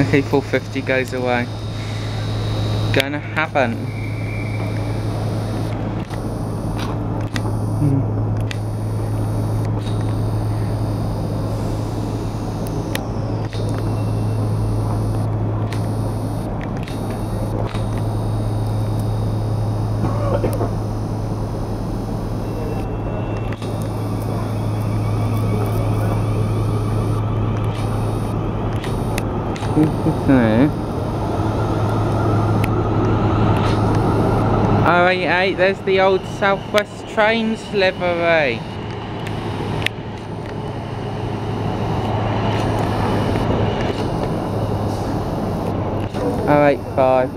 Okay, 450 goes away. Gonna happen. Hmm. there. 088, eh, there's the old Southwest Trains livery. Eight eh. five.